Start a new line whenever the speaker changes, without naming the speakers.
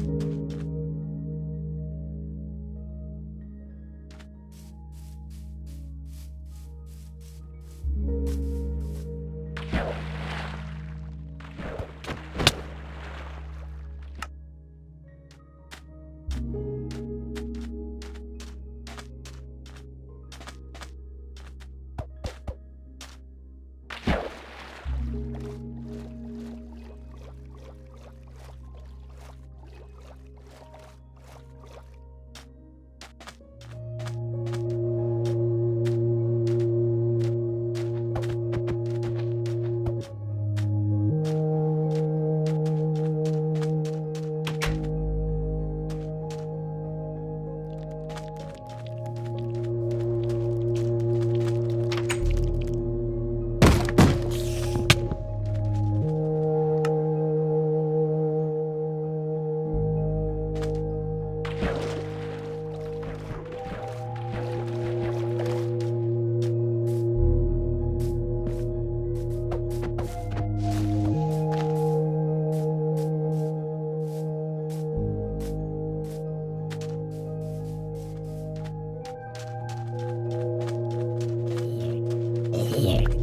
you России.